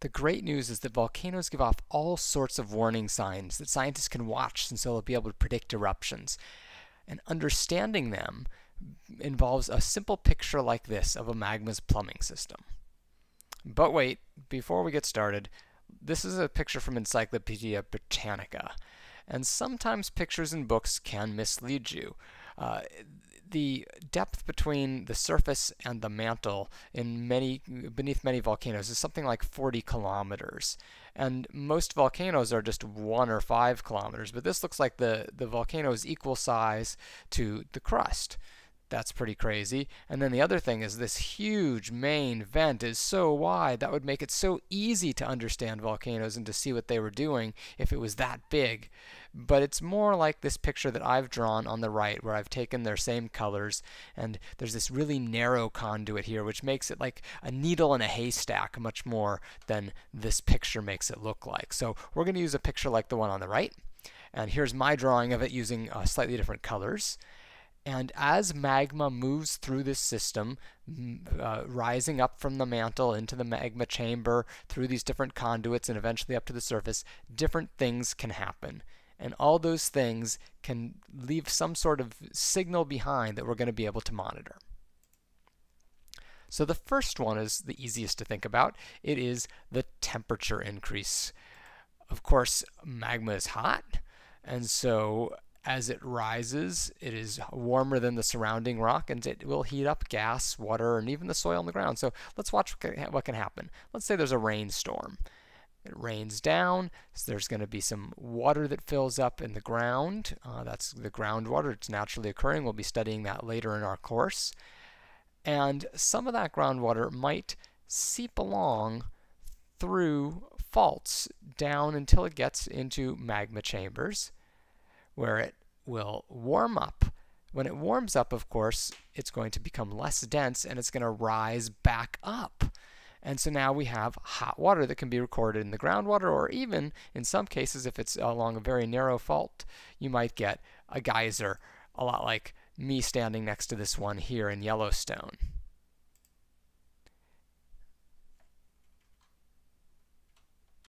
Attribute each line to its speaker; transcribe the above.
Speaker 1: The great news is that volcanoes give off all sorts of warning signs that scientists can watch since they'll be able to predict eruptions. And understanding them involves a simple picture like this of a magma's plumbing system. But wait, before we get started, this is a picture from Encyclopedia Britannica. And sometimes pictures in books can mislead you. The depth between the surface and the mantle in many beneath many volcanoes is something like 40 kilometers. And most volcanoes are just one or five kilometers but this looks like the the volcano is equal size to the crust that's pretty crazy. And then the other thing is this huge main vent is so wide that would make it so easy to understand volcanoes and to see what they were doing if it was that big. But it's more like this picture that I've drawn on the right where I've taken their same colors and there's this really narrow conduit here which makes it like a needle in a haystack much more than this picture makes it look like. So we're going to use a picture like the one on the right. And here's my drawing of it using uh, slightly different colors. And as magma moves through this system, uh, rising up from the mantle into the magma chamber, through these different conduits, and eventually up to the surface, different things can happen. And all those things can leave some sort of signal behind that we're going to be able to monitor. So the first one is the easiest to think about. It is the temperature increase. Of course, magma is hot, and so as it rises, it is warmer than the surrounding rock and it will heat up gas, water, and even the soil on the ground. So let's watch what can happen. Let's say there's a rainstorm. It rains down, so there's going to be some water that fills up in the ground. Uh, that's the groundwater. It's naturally occurring. We'll be studying that later in our course. And some of that groundwater might seep along through faults down until it gets into magma chambers where it will warm up. When it warms up, of course, it's going to become less dense and it's going to rise back up. And so now we have hot water that can be recorded in the groundwater, or even in some cases, if it's along a very narrow fault, you might get a geyser, a lot like me standing next to this one here in Yellowstone.